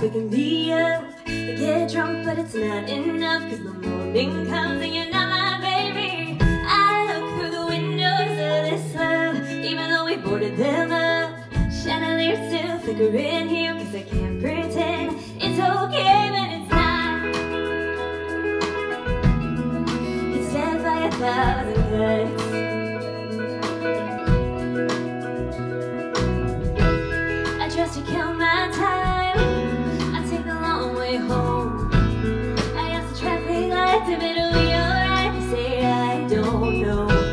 waking me up. I get drunk, but it's not enough. Cause the morning comes and you're not my baby. I look through the windows of this love, even though we boarded them up. Chandelier still flickering here, cause I can't pretend it's okay when it's not. It's dead by a thousand cuts. To kill my time. It'll be alright. Say I don't know.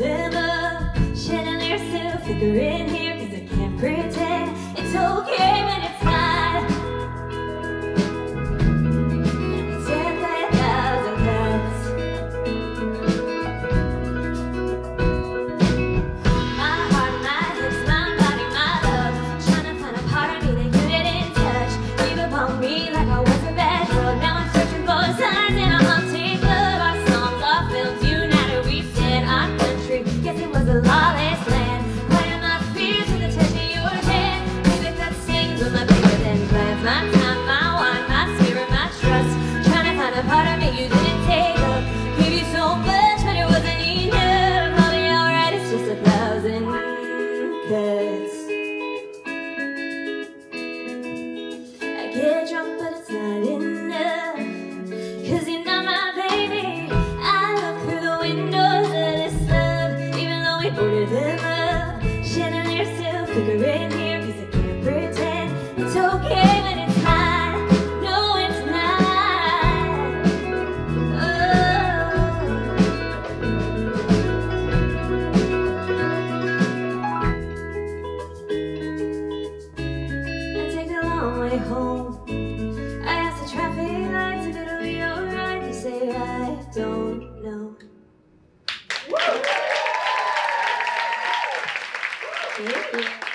Up. Chandelier still flickering here, A part of me you didn't take up. Gave you so much, but it wasn't enough. Be alright, it's just a thousand cuts. I get drunk, but it's not enough. Cause you're not my baby. I look through the windows of this love, even though we boarded them up. Chandelier still flickering my home As the traffic lights if it'll be alright They say I don't know Thank you.